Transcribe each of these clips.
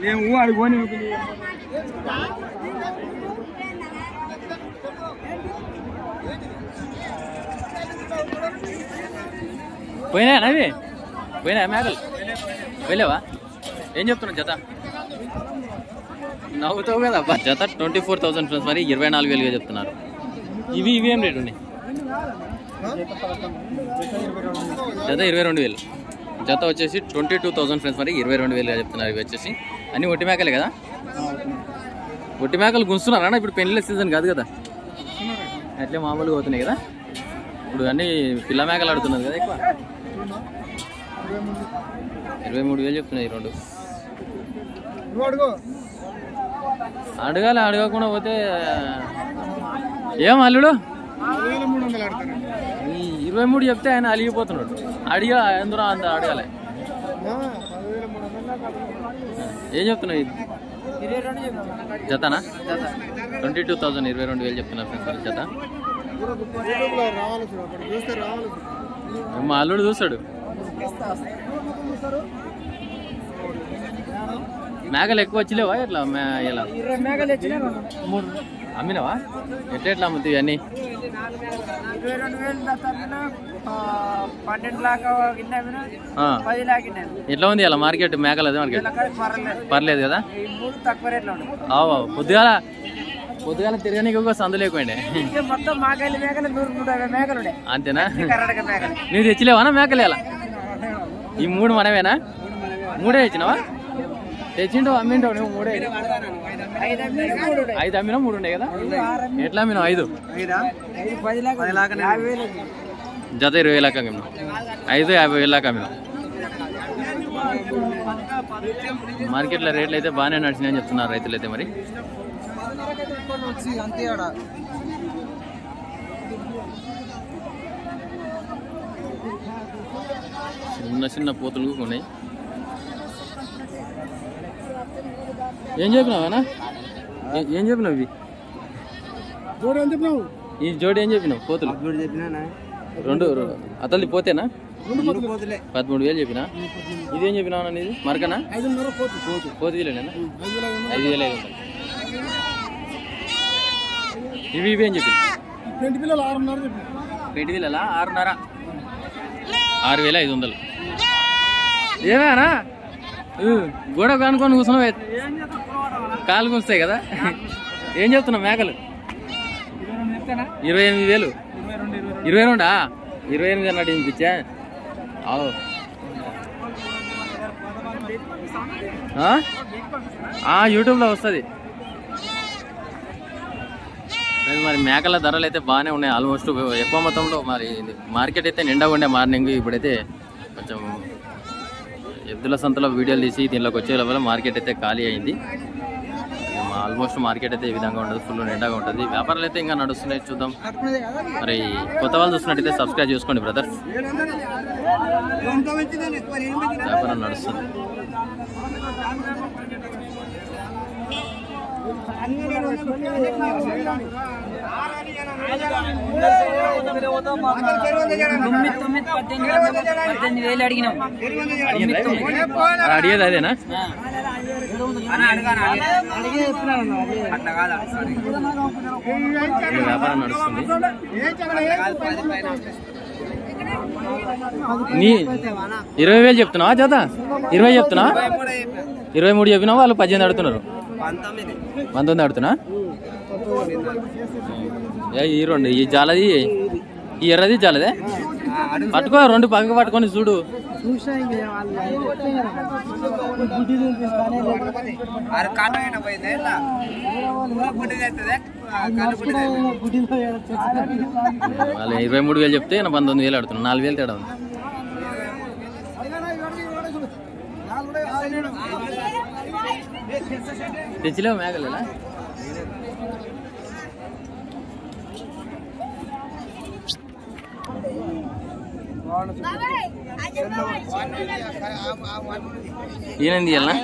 మేము అడుగుని పోయినా అవి పోయినా మేకలు వెళ్ళావా ఏం చెప్తున్నావు జత నవ్వుతావు కదా అబ్బా జత ట్వంటీ ఫోర్ థౌసండ్ ఫ్రెండ్స్ మరి ఇరవై నాలుగు వేలుగా చెప్తున్నారు. ఇవి ఇవి ఏం రేటు ఉన్నాయి జత ఇరవై రెండు వేలు. జత వచ్చేసి ట్వంటీ టూ థౌసండ్ ఫ్రెండ్స్ మరి ఇరవై రెండు వేలుగా చెప్తున్నారు ఇవి వచ్చేసి. అన్ని ఒట్టి మేకలే కదా? ఒట్టి మేకలు గుంస్తున్నారా ఇప్పుడు పెళ్ళి సీజన్ కాదు కదా? అట్లే మామూలుగా అవుతున్నాయి కదా? ఇప్పుడు అన్ని పిల్ల మేకలు ఆడుతున్నారు కదా ఎక్కువ. ఇరవై మూడు వేలు చెప్తున్నాయి రెండు. అడగాలి అడగకుండా పోతే ఏం అల్లుడు? ఇరవై మూడు చెప్తే ఆయన అలిగిపోతున్నాడు. అడిగా ఎందుకు అంత అడగాలి? ఏం చెప్తున్నావు ఇది? జతనా? ట్వంటీ టూ థౌసండ్ ఇరవై రెండు వేలు చెప్తున్నారు ఫ్రెండ్స్ జత? మా అల్లుడు చూస్తాడు. మేకలు ఎక్కువ వచ్చిలేవా? ఎట్లా మే ఇలా మూడు అమ్మినవా? ఎట్లా ఎట్లా అమ్ముతాయి లాక్ కింద ఎట్లా ఉంది అలా మార్కెట్? మేకలు అదే మార్కెట్? పర్లేదు కదా? ఆవు పొద్దుగాల పొద్దుగాల తిరగడానికి సందు ఉన్నాయి అంతేనా? నువ్వు తెచ్చిలేవానా మేకలు ఎలా? ఈ మూడు మనమేనా? మూడే తెచ్చినావా? తెచ్చిండు అమ్మింటావు నువ్వు మూడే. ఐదు అమ్మినా మూడు ఉండే అమ్మినా మూడు కదా? ఎట్లా అమ్మినావు? ఐదు. జత ఇరవై వేలకు అమ్మినా ఐదు యాభై వేలకు అమ్మినాం మార్కెట్లో రేట్లు అయితే బాగానే నడిచినాయని చెప్తున్నారు రైతులు అయితే మరి. చిన్న చిన్న పోతులు కూడా ఉన్నాయి. ఏం చెప్పినావానా ఏ- ఏం చెప్పినావు ఇవి? చూడు ఎంత చెప్పినావు? ఈ జోడి ఏం చెప్పినావు? పోతులు. చెప్పినా రెండు అతల్ది పోతేనా? పదమూడు వేలు చెప్పినా? ఇదేం చెప్పినావు అన్న ఇది మరకనా? పోతు. వేలేనా ఐదు వేల ఐదు వందలు ఇవి ఇవి ఏం చెప్పి పెంటి పిల్లలు ఆరున్నర పెట్టి ఆరు వేల ఐదు వందలు. ఏమేనా గోడ కానుకొని కూర్చున్నావు. కాలు కూస్తాయి కదా. ఏం చెప్తున్నావు మేకలు? ఇరవై ఎనిమిది వేలు. ఇరవై రెండా? ఇరవై ఎనిమిది అన్నట్టు వినిపించా అవు ఆ? యూట్యూబ్లో వస్తుంది. మరి మేకల ధరలు అయితే బాగానే ఉన్నాయి. ఆల్మోస్ట్ ఎక్కువ మొత్తంలో మరి మార్కెట్ అయితే నిండా ఉండే మార్నింగ్ ఇప్పుడైతే కొంచెం ఎద్దుల సంతలో వీడియోలు తీసి దీనిలోకి వచ్చే లోపల మార్కెట్ అయితే ఖాళీ అయింది. ఆల్మోస్ట్ మార్కెట్ అయితే ఈ విధంగా ఉండదు. ఫుల్ నిండాగా ఉంటుంది. వ్యాపారాలు అయితే ఇంకా నడుస్తున్నాయి చూద్దాం. మరి కొత్త వాళ్ళు చూస్తున్నట్టయితే సబ్స్క్రైబ్ చేసుకోండి బ్రదర్స్ వ్యాపారం నడుస్తుంది. అడిగేది అదేనా వ్యాపారం నడుస్తుంది నీ ఇరవై వేలు చెప్తున్నావా చేత ఇరవై చెప్తున్నా? ఇరవై మూడు చెప్పినావా? వాళ్ళు పద్దెనిమిది ఆడుతున్నారు పంతొమ్మిది పంతొమ్మిది ఆడుతున్నా ఏ ఈ రెండు ఈ జాలది ఈ ఎర్రది జాలదే? పట్టుకో రెండు పక్కకు పట్టుకొని చూడు. చూసా వాళ్ళు ఇరవై మూడు వేలు చెప్తే నేను పంతొమ్మిది వేలు ఆడుతున్నాను నాలుగు వేలు తేడా ఉంది. తెచ్చిలేవు మేకలేనా ఈయనంది ఇయ్యాలనా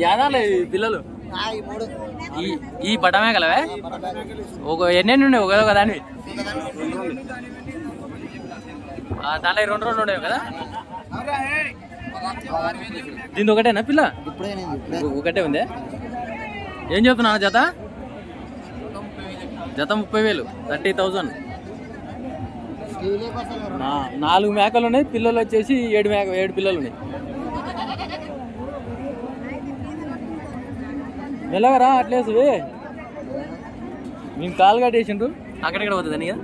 యాదాలు పిల్లలు? ఈ ఈ పటమే కలవే? ఒక ఎన్ని ఉండే ఒక ఆ, దాంట్లో ఈ రెండు రెండు ఉండేవి కదా? దీని ఒకటేనా పిల్ల? ఒకటే ఉందే? ఏం చెప్తున్నాను జత? జత ముప్పై వేలు థర్టీ థౌజండ్. నాలుగు మేకలు ఉన్నాయి పిల్లలు వచ్చేసి ఏడు మేక ఏడు పిల్లలు ఉన్నాయి. మెల్లగరా అట్లేసు మేము కాలు కట్టేసిండ్రు. అక్కడిక్కడ పోతుందని కదా